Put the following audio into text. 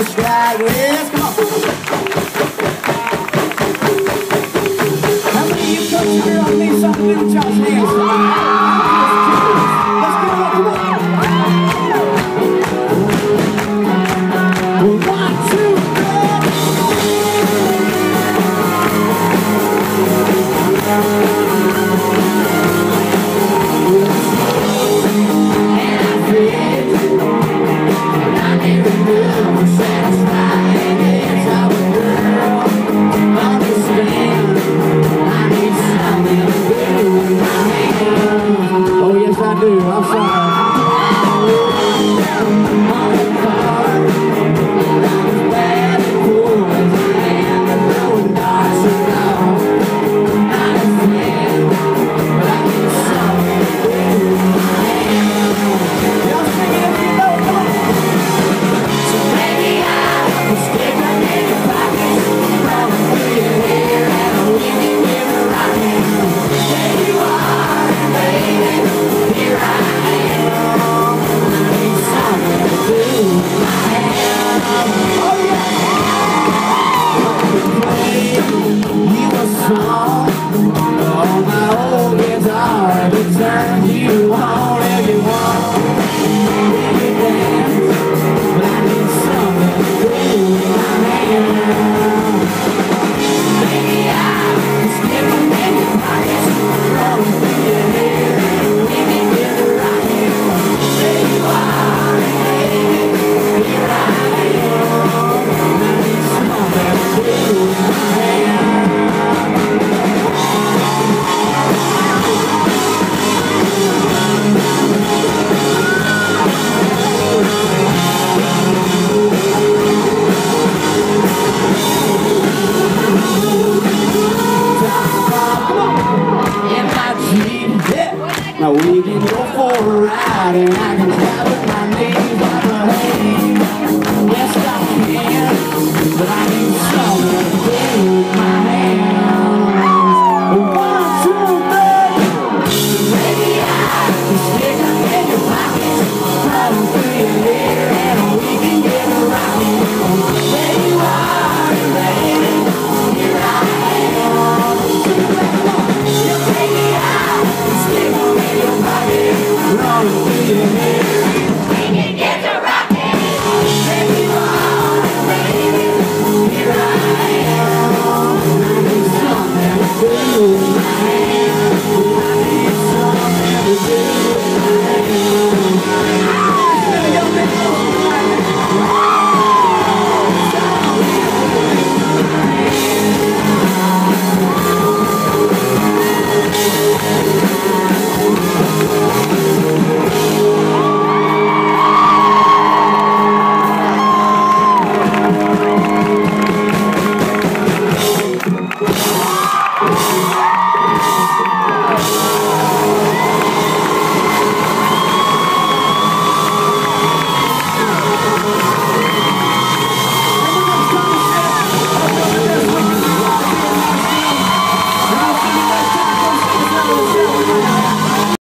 Let's this. Come on. How many of you coaches here on these something Josh hands? Now we can go for a ride and I can tell with my name.